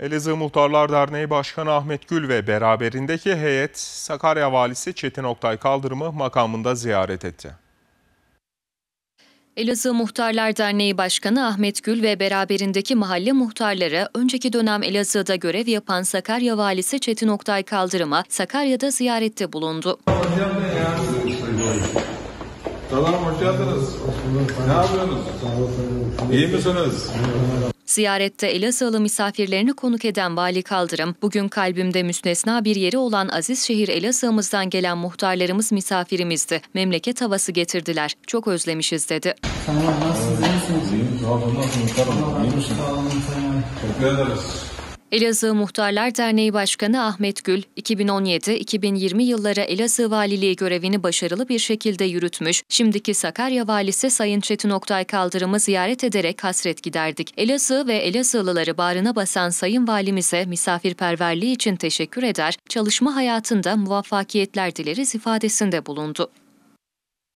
Elazığ Muhtarlar Derneği Başkanı Ahmet Gül ve beraberindeki heyet Sakarya Valisi Çetin Oktay Kaldırım'ı makamında ziyaret etti. Elazığ Muhtarlar Derneği Başkanı Ahmet Gül ve beraberindeki mahalle muhtarları önceki dönem Elazığ'da görev yapan Sakarya Valisi Çetin Oktay Kaldırım'a Sakarya'da ziyarette bulundu. Tamam hoş geldiniz. Ne yapıyorsunuz? İyi misiniz? Ziyarette Elazığlı misafirlerini konuk eden Vali Kaldırım, bugün kalbimde müstesna bir yeri olan aziz şehir Elazığ'ımızdan gelen muhtarlarımız misafirimizdi. Memleket havası getirdiler. Çok özlemişiz dedi. Tamam nasılsınız? İyiyim. Sağ olun. Nasılsınız? Tamam. İyi misin? Sağ olun. Teşekkür ederiz. Elazığ Muhtarlar Derneği Başkanı Ahmet Gül, 2017-2020 yılları Elazığ Valiliği görevini başarılı bir şekilde yürütmüş, şimdiki Sakarya Valisi Sayın Çetin Oktay Kaldırım'ı ziyaret ederek hasret giderdik. Elazığ ve Elazığlıları bağrına basan Sayın Valimize misafirperverliği için teşekkür eder, çalışma hayatında muvaffakiyetler dileriz ifadesinde bulundu.